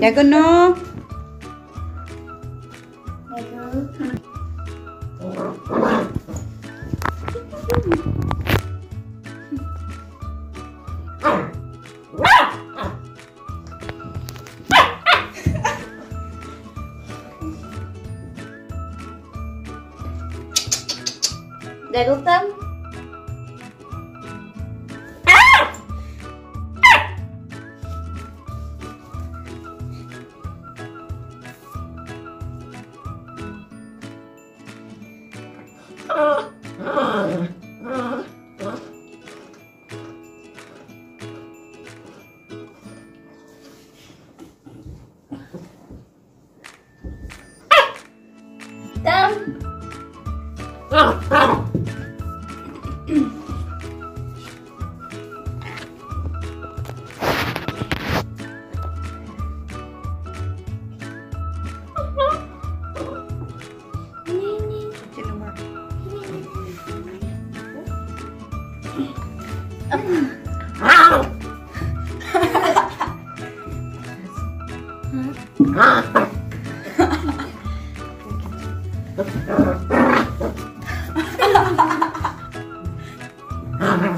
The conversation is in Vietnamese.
Jago no. Jago tâm. Tâm. Mm-hmm.